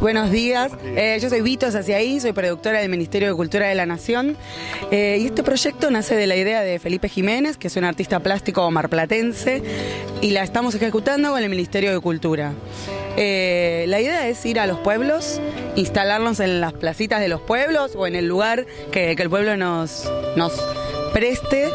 Buenos días, Eh, yo soy Vito ahí, soy productora del Ministerio de Cultura de la Nación. Eh, y este proyecto nace de la idea de Felipe Jiménez, que es un artista plástico marplatense y la estamos ejecutando con el Ministerio de Cultura. Eh, la idea es ir a los pueblos, instalarnos en las placitas de los pueblos o en el lugar que, que el pueblo nos, nos preste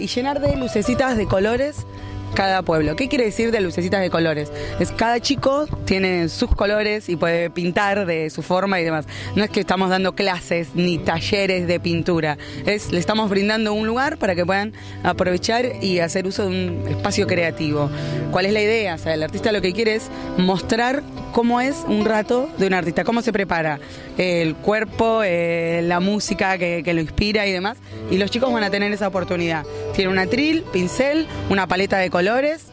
y llenar de lucecitas de colores cada pueblo. ¿Qué quiere decir de lucecitas de colores? Es cada chico tiene sus colores y puede pintar de su forma y demás. No es que estamos dando clases ni talleres de pintura. Es le estamos brindando un lugar para que puedan aprovechar y hacer uso de un espacio creativo. ¿Cuál es la idea? O sea, el artista lo que quiere es mostrar cómo es un rato de un artista, cómo se prepara el cuerpo, eh, la música que, lo inspira y demás. Y los chicos van a tener esa oportunidad. Tienen un atril, pincel, una paleta de colores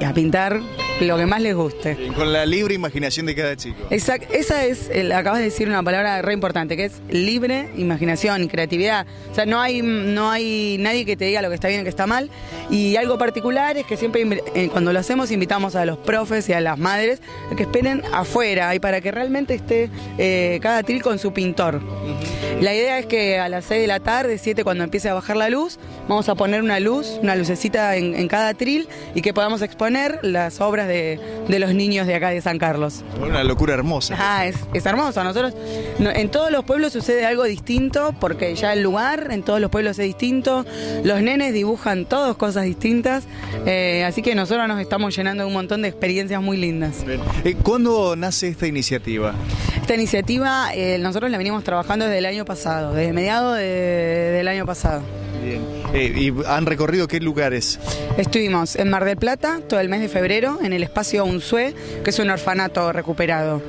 y a pintar lo que más les guste. Con la libre imaginación de cada chico. Exacto, esa es, el- acabas de decir una palabra re importante, que es libre imaginación y creatividad. O sea, no hay, no hay nadie que te diga lo que está bien y lo que está mal. Y algo particular es que siempre eh, cuando lo hacemos invitamos a los profes y a las madres a que esperen afuera y para que realmente esté eh, cada tril con su pintor. La idea es que a las 6 de la tarde, 7 cuando empiece a bajar la luz, vamos a poner una luz, una lucecita en, en cada tril y que podamos exponer las obras de, de los niños de acá de San Carlos. Una locura hermosa. Ah, es, es hermoso. Nosotros, no- en todos los pueblos sucede algo distinto, porque ya el lugar en todos los pueblos es distinto. Los nenes dibujan todos cosas distintas. eh, así que nosotros nos estamos llenando de un montón de experiencias muy lindas. Eh, ¿Cuándo nace esta iniciativa? Esta iniciativa eh, nosotros la venimos trabajando desde el año pasado, desde mediados de- del año pasado. Bien. Eh, ¿Y han recorrido qué lugares? Estuvimos en Mar del Plata todo el mes de febrero, en el espacio Unzué, que es un orfanato recuperado.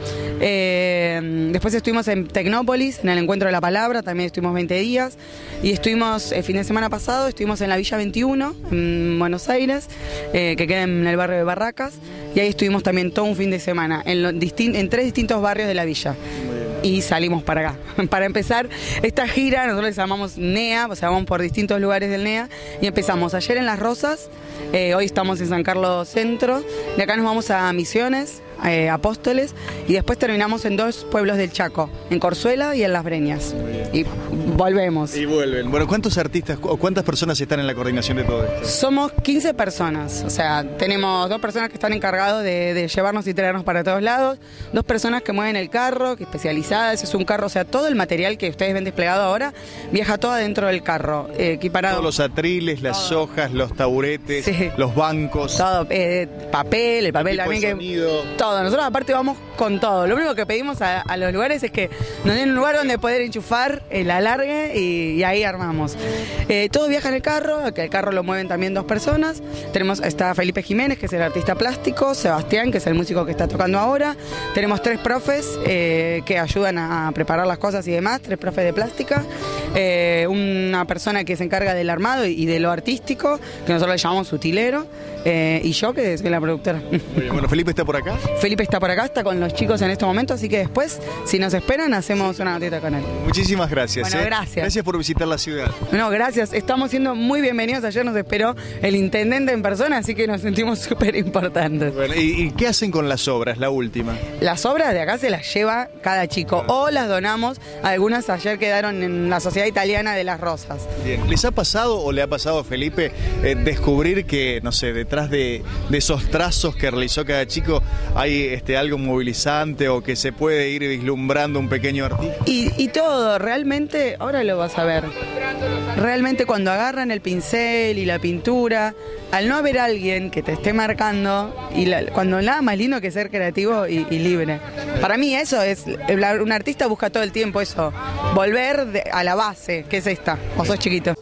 Eh, después estuvimos en Tecnópolis, en el Encuentro de la Palabra, también estuvimos 20 días. Y estuvimos, el fin de semana pasado, estuvimos en la Villa 21, en Buenos Aires, eh, que queda en el barrio de Barracas. Y ahí estuvimos también todo un fin de semana, en, lo en tres distintos barrios de la villa. Y salimos para acá. Para empezar esta gira, nosotros les llamamos NEA, o sea, vamos por distintos lugares del NEA. Y empezamos ayer en Las Rosas, eh, hoy estamos en San Carlos Centro, de acá nos vamos a Misiones, eh, Apóstoles, y después terminamos en dos pueblos del Chaco, en Corzuela y en Las Breñas. Y volvemos. Y vuelven. Bueno, ¿cuántos artistas o cuántas personas están en la coordinación de todo esto? Somos 15 personas, o sea, tenemos dos personas que están encargados de, de llevarnos y traernos para todos lados, dos personas que mueven el carro, que especializadas, es un carro, o sea, todo el material que ustedes ven desplegado ahora viaja todo adentro del carro, eh, equiparado. Todos los atriles, las hojas, los taburetes, Sí. los bancos. Todo, eh, papel, el papel también que... nosotros aparte vamos con todo. Lo único que pedimos a, a los lugares es que nos den un lugar donde poder enchufar el alargue y, y ahí armamos. Eh, todo viaja en el carro, que el carro lo mueven también dos personas. Tenemos, está Felipe Jiménez, que es el artista plástico, Sebastián, que es el músico que está tocando ahora. Tenemos tres profes eh, que ayudan a preparar las cosas y demás, tres profes de plástica. Eh, una persona que se encarga del armado y, de lo artístico, que nosotros le llamamos utilero. eh, y yo, que soy la productora. Muy bien. Bueno, Felipe está por acá. Felipe está por acá, está con los chicos en este momento, así que después, si nos esperan, hacemos una notita con él. Muchísimas gracias. Bueno, ¿eh? gracias. Gracias por visitar la ciudad. No, gracias, estamos siendo muy bienvenidos. Ayer nos esperó el intendente en persona, así que nos sentimos súper importantes. Bueno, ¿y, y qué hacen con las obras? La última. Las obras de acá se las lleva cada chico o las donamos. Algunas ayer quedaron en la Sociedad Italiana de las Rosas. Bien. ¿Les ha pasado o le ha pasado a Felipe eh, descubrir que, no sé, detrás de, de esos trazos que realizó cada chico hay este, algo movilizante o que se puede ir vislumbrando un pequeño artista? Y, y todo, realmente, ahora lo vas a ver. Realmente cuando agarran el pincel y la pintura, al no haber alguien que te esté marcando, y la- cuando nada más lindo que ser creativo y, y libre. Para mí eso es, un artista busca todo el tiempo eso, volver de- a la base, que es esta, o sos chiquito.